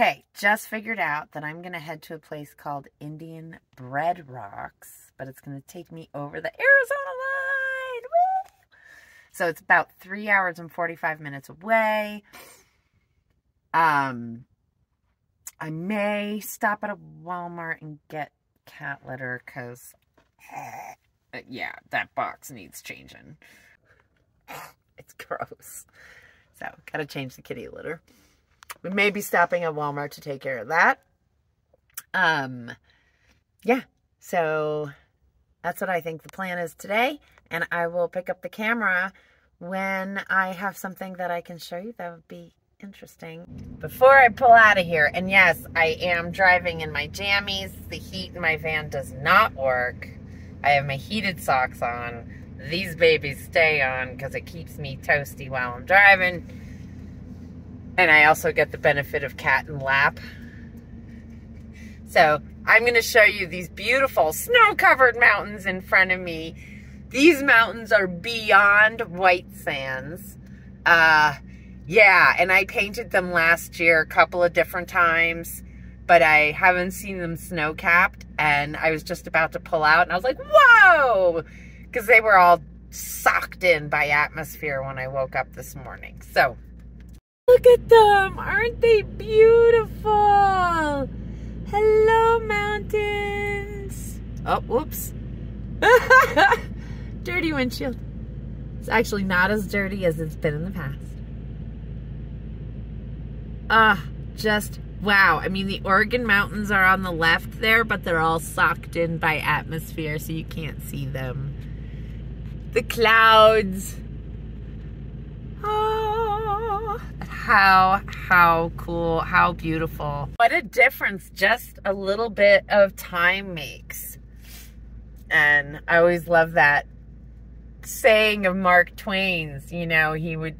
Okay, just figured out that I'm going to head to a place called Indian Bread Rocks, but it's going to take me over the Arizona line. Woo! So it's about three hours and 45 minutes away. Um, I may stop at a Walmart and get cat litter because, yeah, that box needs changing. It's gross. So, gotta change the kitty litter. We may be stopping at Walmart to take care of that. Um, yeah, so that's what I think the plan is today. And I will pick up the camera when I have something that I can show you that would be interesting. Before I pull out of here, and yes, I am driving in my jammies. The heat in my van does not work. I have my heated socks on these babies stay on because it keeps me toasty while I'm driving. And I also get the benefit of cat and lap. So I'm going to show you these beautiful snow-covered mountains in front of me. These mountains are beyond white sands. Uh, yeah, and I painted them last year a couple of different times, but I haven't seen them snow-capped, and I was just about to pull out, and I was like, whoa! because they were all socked in by atmosphere when I woke up this morning. So, look at them. Aren't they beautiful? Hello, mountains. Oh, whoops. dirty windshield. It's actually not as dirty as it's been in the past. Ah, just wow. I mean, the Organ mountains are on the left there, but they're all socked in by atmosphere, so you can't see them the clouds. How, how cool, how beautiful. What a difference just a little bit of time makes. And I always love that saying of Mark Twain's, you know, he would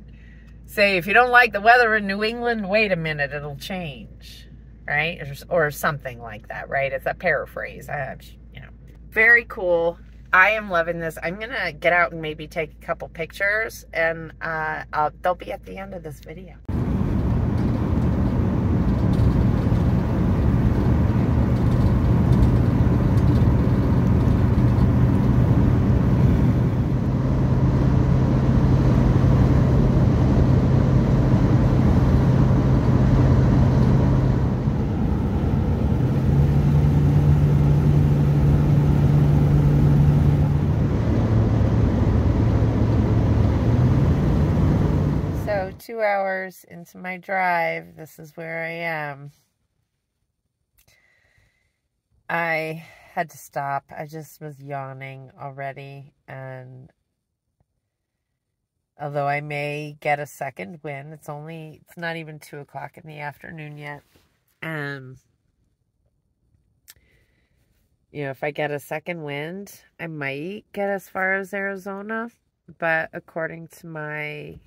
say, if you don't like the weather in New England, wait a minute, it'll change, right? Or, or something like that, right? It's a paraphrase, I, you know. Very cool. I am loving this. I'm going to get out and maybe take a couple pictures and uh, they'll be at the end of this video. Two hours into my drive, this is where I am. I had to stop. I just was yawning already. And although I may get a second win, it's only, it's not even two o'clock in the afternoon yet. Um, you know, if I get a second wind, I might get as far as Arizona. But according to my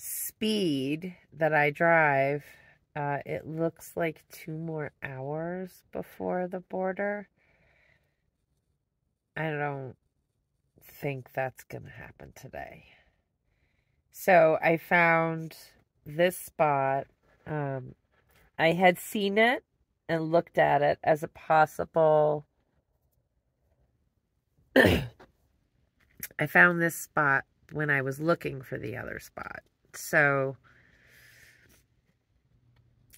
speed that I drive, uh, it looks like two more hours before the border. I don't think that's going to happen today. So I found this spot. Um, I had seen it and looked at it as a possible. I found this spot when I was looking for the other spot. So,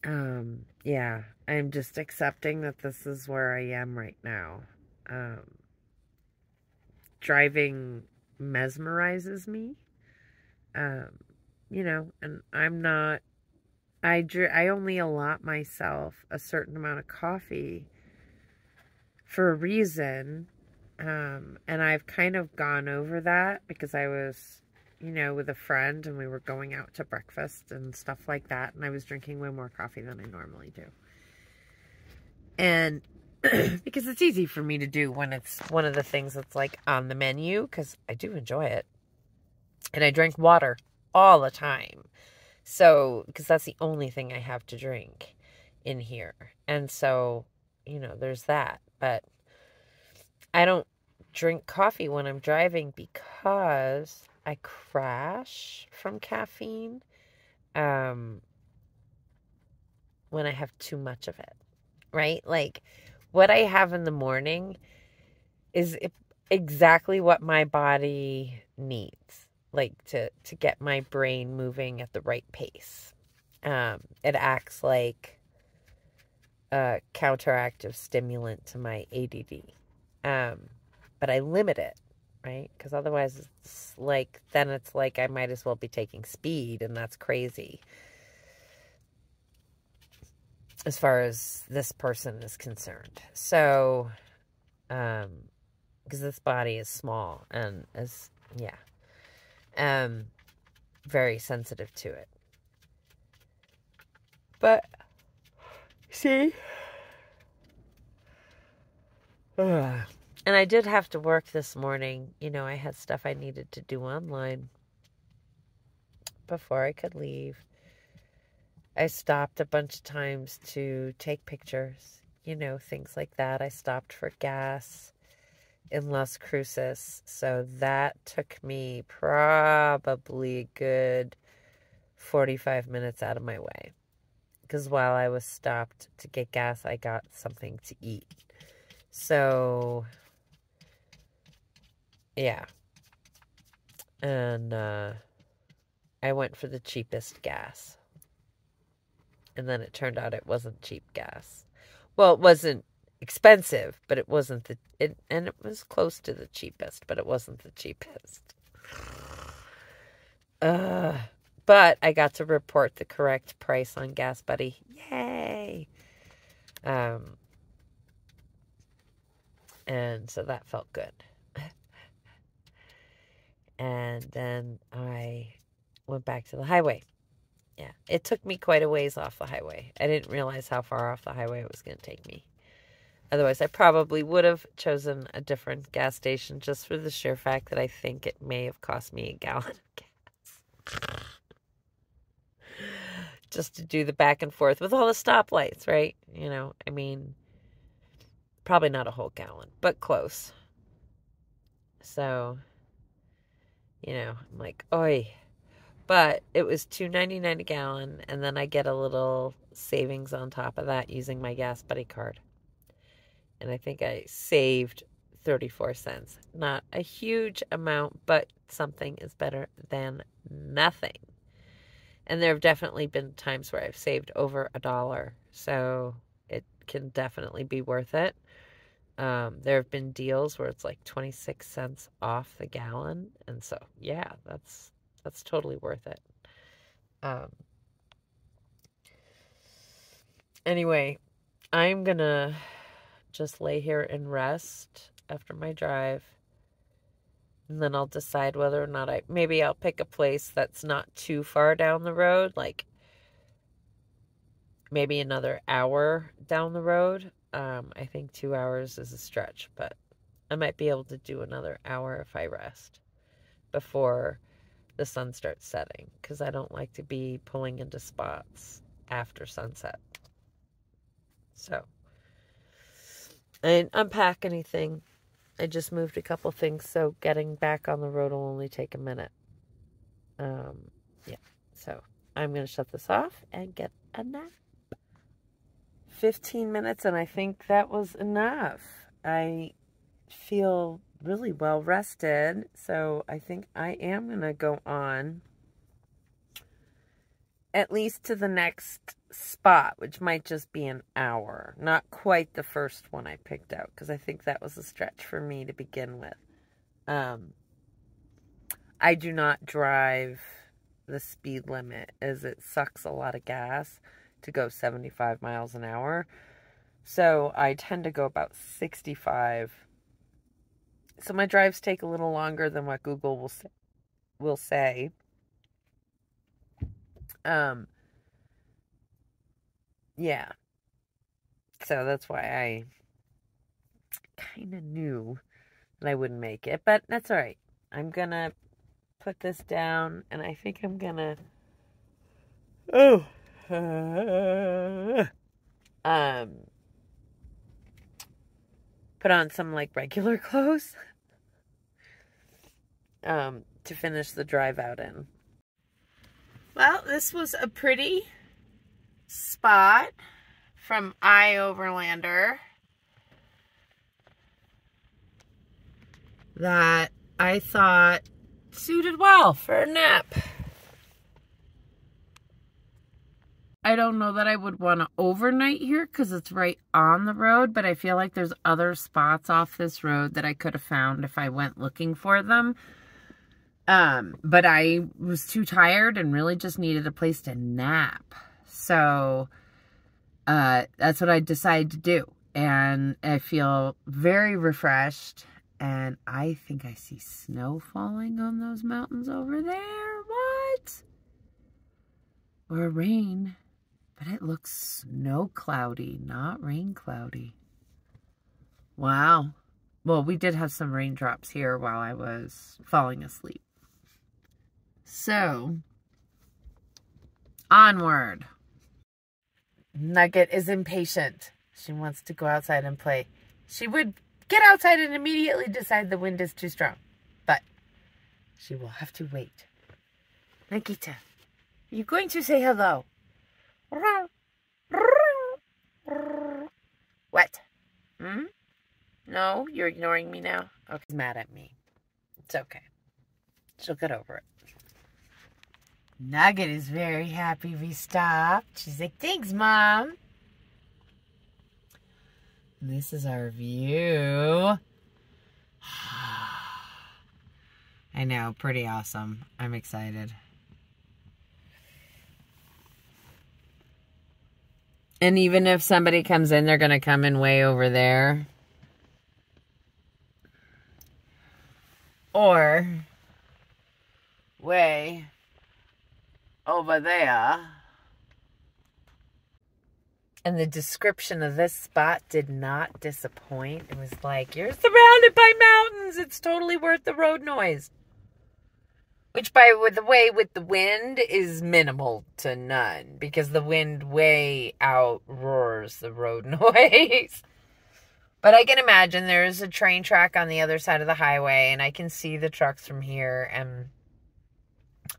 um, yeah, I'm just accepting that this is where I am right now. Um, driving mesmerizes me. Um, you know, and I'm not, I, I only allot myself a certain amount of coffee for a reason. Um, and I've kind of gone over that because I was you know, with a friend and we were going out to breakfast and stuff like that. And I was drinking way more coffee than I normally do. And because it's easy for me to do when it's one of the things that's like on the menu because I do enjoy it. And I drink water all the time. So, because that's the only thing I have to drink in here. And so, you know, there's that. But I don't drink coffee when I'm driving because I crash from caffeine. Um, when I have too much of it, right? Like what I have in the morning is exactly what my body needs, like to to get my brain moving at the right pace. Um, it acts like a counteractive stimulant to my ADD, um, but I limit it, right? Because otherwise, it's like then it's like I might as well be taking speed, and that's crazy as far as this person is concerned. So, um, because this body is small and is, yeah, um, very sensitive to it. But, see, Ugh. and I did have to work this morning. You know, I had stuff I needed to do online before I could leave. I stopped a bunch of times to take pictures, you know, things like that. I stopped for gas in Las Cruces. So that took me probably a good 45 minutes out of my way. Because while I was stopped to get gas, I got something to eat. So, yeah. And uh, I went for the cheapest gas and then it turned out it wasn't cheap gas. Well, it wasn't expensive, but it wasn't the it and it was close to the cheapest, but it wasn't the cheapest. Uh, but I got to report the correct price on Gas Buddy. Yay. Um and so that felt good. And then I went back to the highway yeah, it took me quite a ways off the highway. I didn't realize how far off the highway it was going to take me. Otherwise, I probably would have chosen a different gas station just for the sheer fact that I think it may have cost me a gallon of gas. just to do the back and forth with all the stoplights, right? You know, I mean, probably not a whole gallon, but close. So, you know, I'm like, oi, but it was two ninety nine a gallon, and then I get a little savings on top of that using my Gas Buddy card. And I think I saved 34 cents. Not a huge amount, but something is better than nothing. And there have definitely been times where I've saved over a dollar. So it can definitely be worth it. Um, there have been deals where it's like 26 cents off the gallon. And so, yeah, that's that's totally worth it. Um, anyway, I'm gonna just lay here and rest after my drive. And then I'll decide whether or not I maybe I'll pick a place that's not too far down the road, like maybe another hour down the road. Um, I think two hours is a stretch, but I might be able to do another hour if I rest before the sun starts setting because I don't like to be pulling into spots after sunset. So, I didn't unpack anything. I just moved a couple things, so getting back on the road will only take a minute. Um, yeah. So I'm gonna shut this off and get a nap. 15 minutes, and I think that was enough. I feel really well rested. So I think I am going to go on at least to the next spot, which might just be an hour. Not quite the first one I picked out because I think that was a stretch for me to begin with. Um, I do not drive the speed limit as it sucks a lot of gas to go 75 miles an hour. So I tend to go about 65 so my drives take a little longer than what Google will say, will say. Um yeah. So that's why I kind of knew that I wouldn't make it, but that's all right. I'm going to put this down and I think I'm going to Oh. um put on some like regular clothes um, to finish the drive out in. Well, this was a pretty spot. from iOverlander that I thought suited well for a nap. I don't know that I would want to overnight here because it's right on the road, but I feel like there's other spots off this road that I could have found if I went looking for them. Um, but I was too tired and really just needed a place to nap. So, uh, that's what I decided to do. And I feel very refreshed. And I think I see snow falling on those mountains over there. What? Or rain. But it looks snow cloudy, not rain cloudy. Wow. Well, we did have some raindrops here while I was falling asleep. So, onward. Nugget is impatient. She wants to go outside and play. She would get outside and immediately decide the wind is too strong. But she will have to wait. Nuggita, are you going to say hello? What? Hmm? No, you're ignoring me now? Okay, she's mad at me. It's okay. She'll get over it. Nugget is very happy we stopped. She's like, thanks, Mom. This is our view. I know, pretty awesome. I'm excited. And even if somebody comes in, they're going to come in way over there. Or way over there. And the description of this spot did not disappoint. It was like, you're surrounded by mountains. It's totally worth the road noise. Which, by the way, with the wind is minimal to none because the wind way out roars the road noise. but I can imagine there's a train track on the other side of the highway, and I can see the trucks from here. And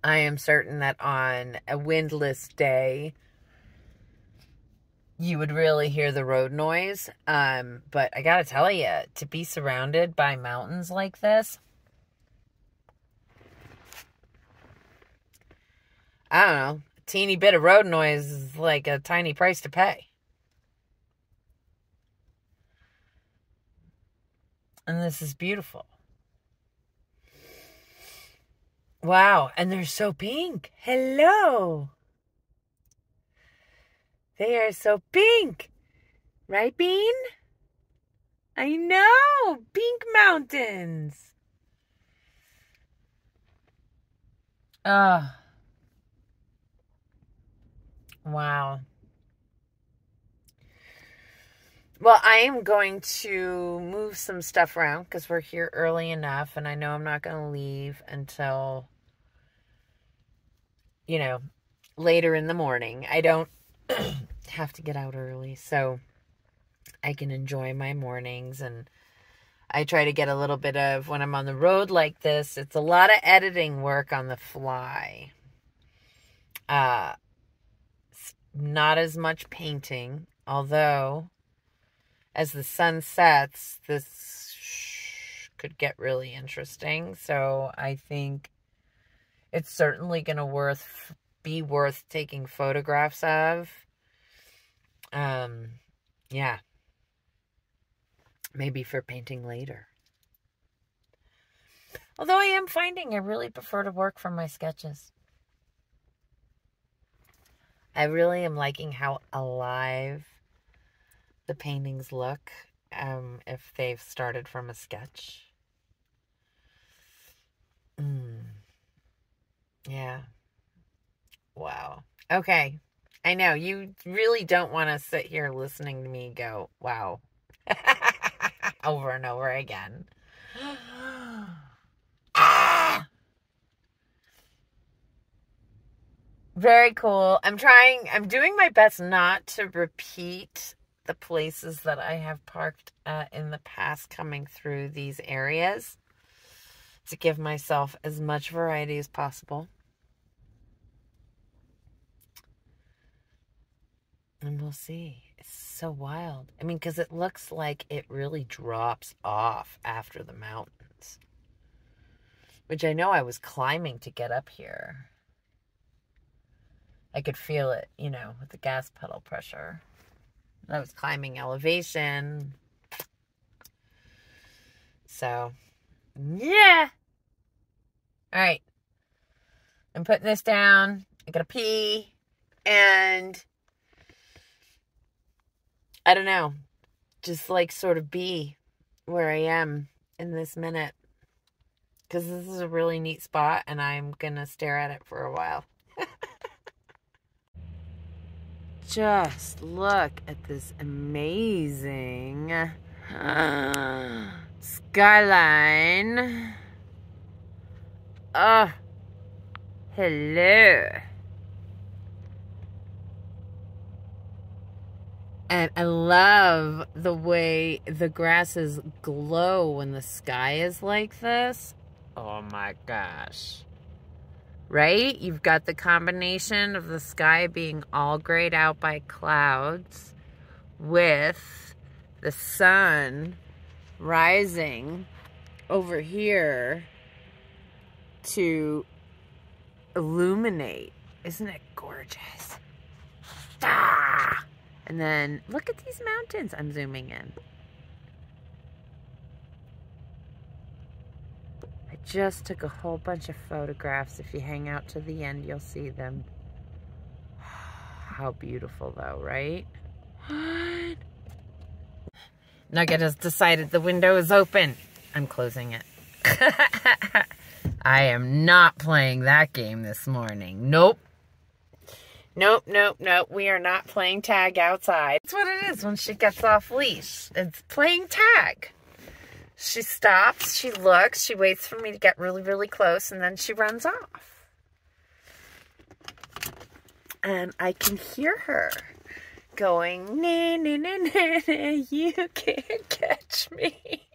I am certain that on a windless day, you would really hear the road noise. Um, but I gotta tell you, to be surrounded by mountains like this, I don't know, a teeny bit of road noise is like a tiny price to pay. And this is beautiful. Wow, and they're so pink. Hello. They are so pink. Right, Bean? I know. Pink mountains. Ah. Wow. Well, I am going to move some stuff around because we're here early enough, and I know I'm not going to leave until, you know, later in the morning. I don't have to get out early, so I can enjoy my mornings and I try to get a little bit of when I'm on the road like this, it's a lot of editing work on the fly. Uh not as much painting, although as the sun sets, this could get really interesting. So I think it's certainly going to worth be worth taking photographs of. Um, yeah. Maybe for painting later. Although I am finding I really prefer to work from my sketches. I really am liking how alive the paintings look um, if they've started from a sketch. Mm. Yeah. Wow. Okay. I know. You really don't want to sit here listening to me go, wow, over and over again. ah! Very cool. I'm trying, I'm doing my best not to repeat the places that I have parked uh, in the past coming through these areas to give myself as much variety as possible. And we'll see. It's so wild. I mean, because it looks like it really drops off after the mountains. Which I know I was climbing to get up here. I could feel it, you know, with the gas pedal pressure. I was climbing elevation. So, yeah. All right. I'm putting this down. I gotta pee. And I don't know, just like sort of be where I am in this minute. Because this is a really neat spot and I'm going to stare at it for a while. Just look at this amazing skyline. Oh, hello. And I love the way the grasses glow when the sky is like this. Oh my gosh. Right? You've got the combination of the sky being all grayed out by clouds with the sun rising over here to illuminate. Isn't it gorgeous? Ah! And then look at these mountains. I'm zooming in. I just took a whole bunch of photographs. If you hang out to the end, you'll see them. How beautiful though, right? Nugget has decided the window is open. I'm closing it. I am not playing that game this morning. Nope. Nope, nope, nope. We are not playing tag outside. That's what it is when she gets off leash. It's playing tag. She stops, she looks, she waits for me to get really, really close, and then she runs off. And I can hear her going, nah, nah, nah, nah, you can't catch me.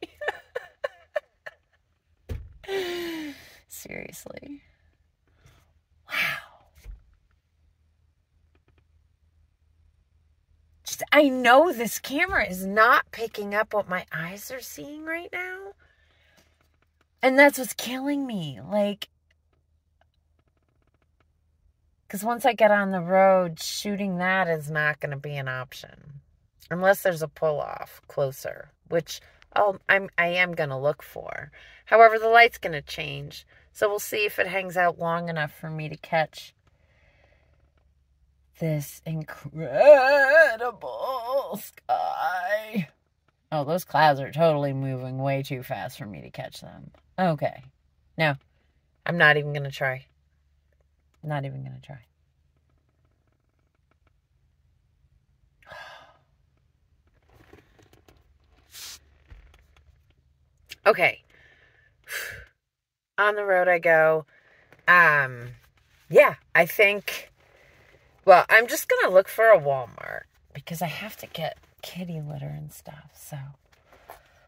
Seriously. Wow. Just, I know this camera is not picking up what my eyes are seeing right now. And that's what's killing me. Like, because once I get on the road, shooting that is not going to be an option. Unless there's a pull off closer, which I'll, I'm, I am going to look for. However, the light's going to change. So we'll see if it hangs out long enough for me to catch this incredible sky. Oh, those clouds are totally moving way too fast for me to catch them. Okay. No, I'm not even going to try. Not even going to try. Okay. On the road I go. Um yeah, I think well, I'm just going to look for a Walmart because I have to get kitty litter and stuff. So,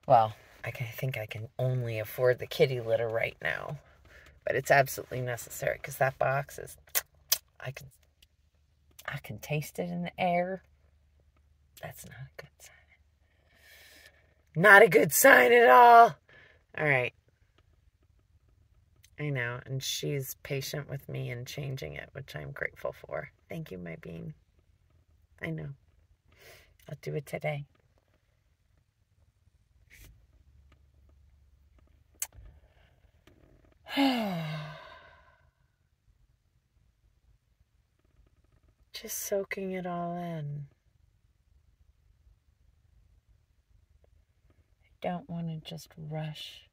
well, I, think I can only afford the kitty litter right now. But it's absolutely necessary because that box is, I can, I can taste it in the air. That's not a good sign. Not a good sign at all. All right. I know, and she's patient with me in changing it, which I'm grateful for. Thank you, my bean. I know. I'll do it today. Just soaking it all in. I don't want to just rush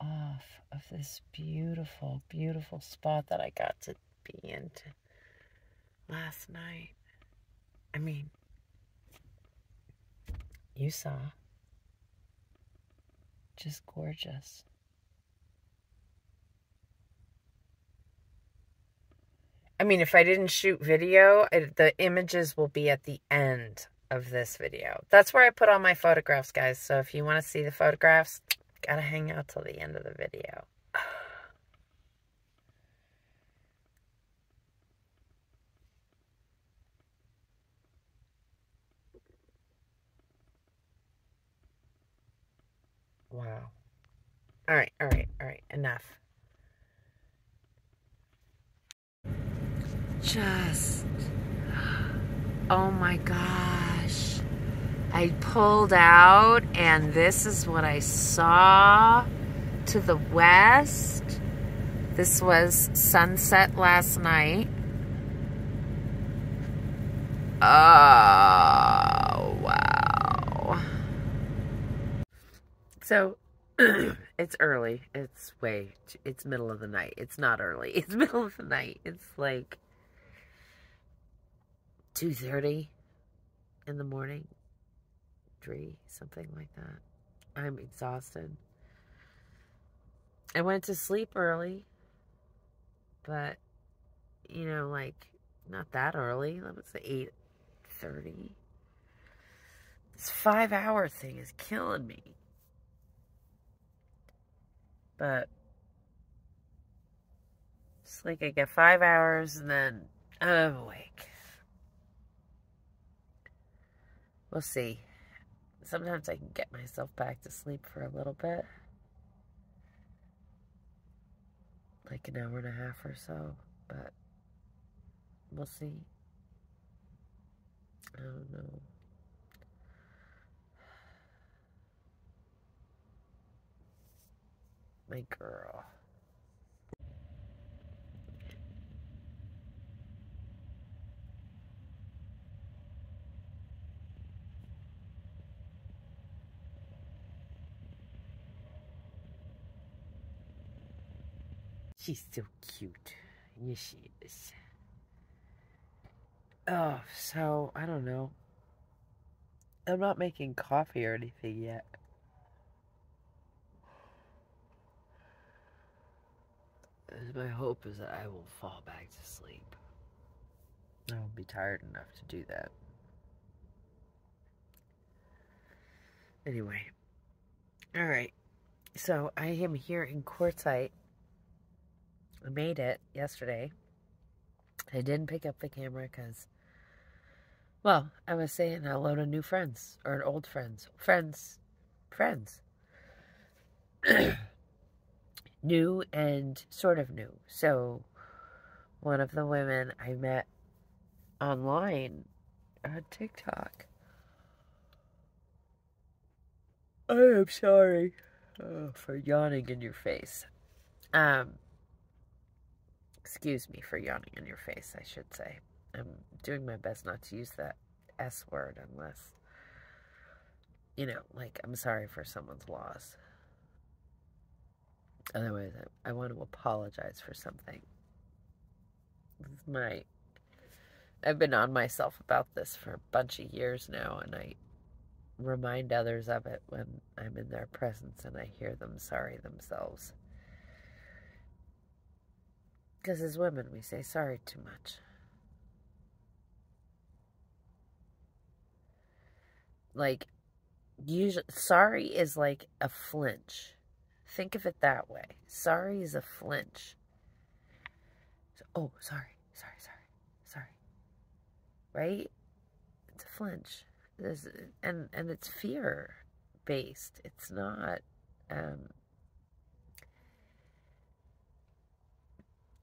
off of this beautiful, beautiful spot that I got to be into last night. I mean, you saw. Just gorgeous. I mean, if I didn't shoot video, it, the images will be at the end of this video. That's where I put all my photographs, guys. So if you want to see the photographs, Gotta hang out till the end of the video. Wow. All right, all right, all right. Enough. Just. Oh my gosh. I pulled out, and this is what I saw to the west. This was sunset last night. Oh, wow. So, it's early. It's way, it's middle of the night. It's not early. It's middle of the night. It's like 2.30 in the morning. 3, something like that. I'm exhausted. I went to sleep early, but, you know, like, not that early. That was 8.30. This five hour thing is killing me. But it's like I get five hours and then I'm awake. We'll see. Sometimes I can get myself back to sleep for a little bit. Like an hour and a half or so. But we'll see. I don't know. My girl. She's so cute. Yes, she is. Oh, so, I don't know. I'm not making coffee or anything yet. My hope is that I will fall back to sleep. I won't be tired enough to do that. Anyway, all right. So I am here in Quartzsite. I made it yesterday. I didn't pick up the camera because, well, I was saying hello to new friends or an old friends, friends, friends. new and sort of new. So, one of the women I met online on TikTok. I am sorry oh, for yawning in your face. Um, excuse me for yawning in your face, I should say. I'm doing my best not to use that S word unless, you know, like, I'm sorry for someone's loss. Otherwise, I, I want to apologize for something. My, I've been on myself about this for a bunch of years now, and I remind others of it when I'm in their presence and I hear them sorry themselves. Because as women, we say sorry too much. Like, usually, sorry is like a flinch Think of it that way. Sorry is a flinch. Oh, sorry, sorry, sorry, sorry. Right? It's a flinch. It's, and and it's fear based. It's not um,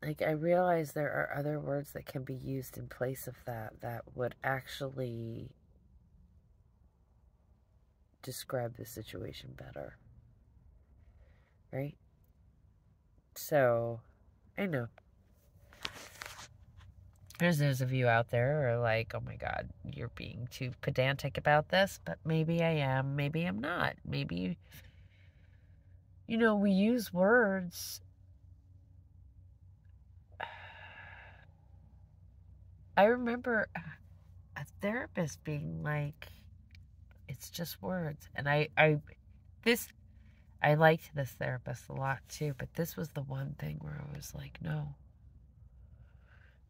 like I realize there are other words that can be used in place of that that would actually describe the situation better right? So, I know. There's those of you out there who are like, oh my God, you're being too pedantic about this, but maybe I am, maybe I'm not. Maybe, you know, we use words. I remember a therapist being like, it's just words. And I, I, this, I liked this therapist a lot too, but this was the one thing where I was like, no.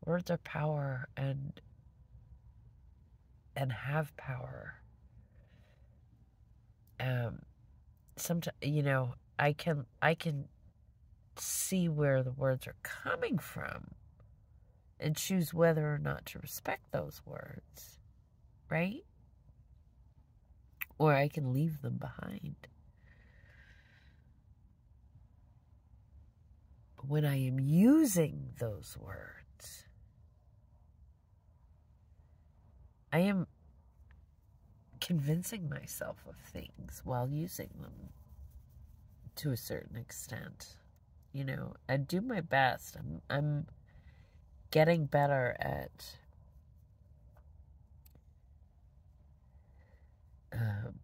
Words are power and and have power. Um sometimes you know, I can I can see where the words are coming from and choose whether or not to respect those words. Right? Or I can leave them behind. When I am using those words, I am convincing myself of things while using them to a certain extent. You know, I do my best. I'm I'm getting better at um,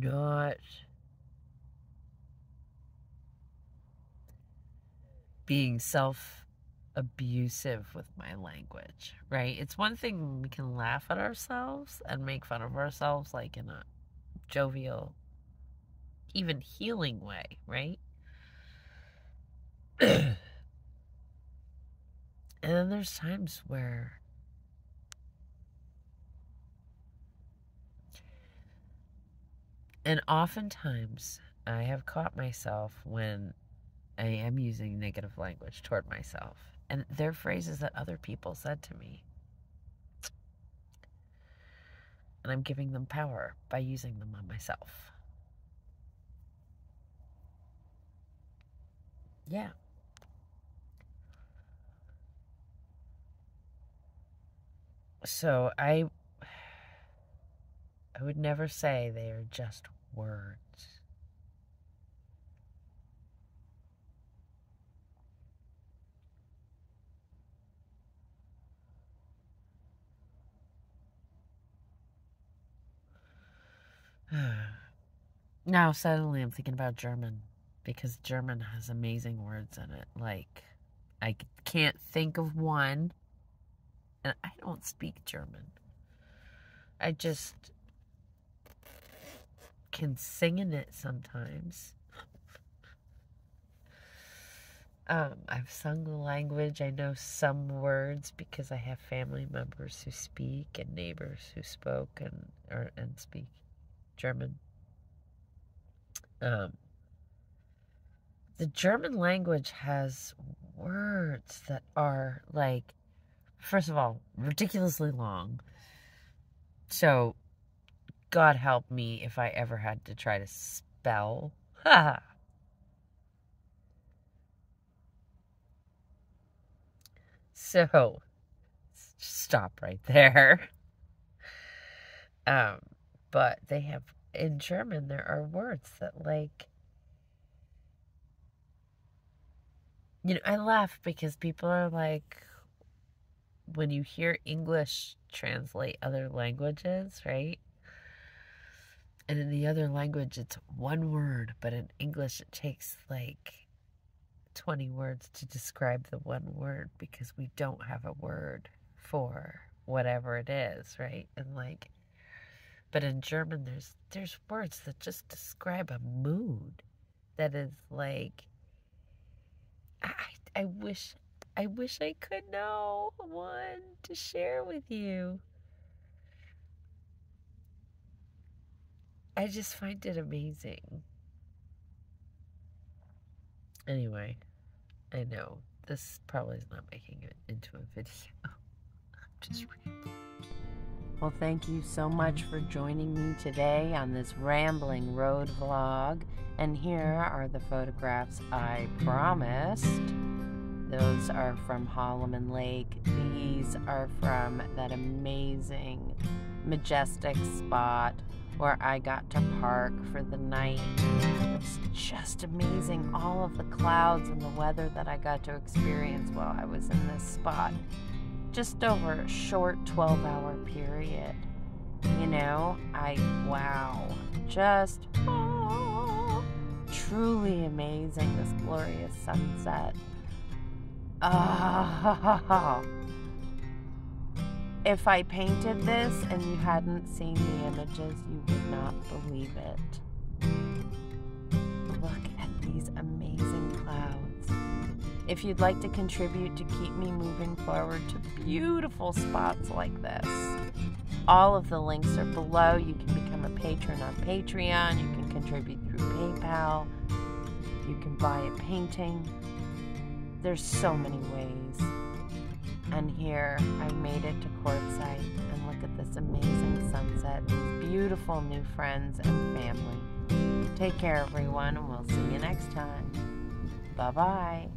not being self abusive with my language, right? It's one thing we can laugh at ourselves and make fun of ourselves, like in a jovial, even healing way, right? and then there's times where and oftentimes I have caught myself when I am using negative language toward myself. And they're phrases that other people said to me. And I'm giving them power by using them on myself. Yeah. So I I would never say they are just words. now suddenly I'm thinking about German because German has amazing words in it. Like I can't think of one and I don't speak German. I just can sing in it sometimes. Um, I've sung the language. I know some words because I have family members who speak and neighbors who spoke and or and speak German. Um, the German language has words that are like, first of all, ridiculously long. So, God help me if I ever had to try to spell. so, stop right there. Um, but they have in German there are words that like you know, I laugh because people are like when you hear English translate other languages, right? And in the other language it's one word, but in English it takes like 20 words to describe the one word because we don't have a word for whatever it is, right? And like but in German, there's there's words that just describe a mood that is like. I I wish I wish I could know one to share with you. I just find it amazing. Anyway, I know this probably is not making it into a video. I'm just rambling. Well, thank you so much for joining me today on this rambling road vlog. And here are the photographs I promised. Those are from Holloman Lake. These are from that amazing, majestic spot where I got to park for the night. It's just amazing, all of the clouds and the weather that I got to experience while I was in this spot just over a short 12 hour period. You know, I, wow, just oh, truly amazing this glorious sunset. Oh, if I painted this and you hadn't seen the images, you would not believe it. Look at these amazing clouds. If you'd like to contribute to keep me moving forward to beautiful spots like this, all of the links are below. You can become a patron on Patreon, you can contribute through PayPal, you can buy a painting. There's so many ways. And here I made it to Quartzsite and look at this amazing sunset, these beautiful new friends and family. Take care, everyone, and we'll see you next time. Bye bye.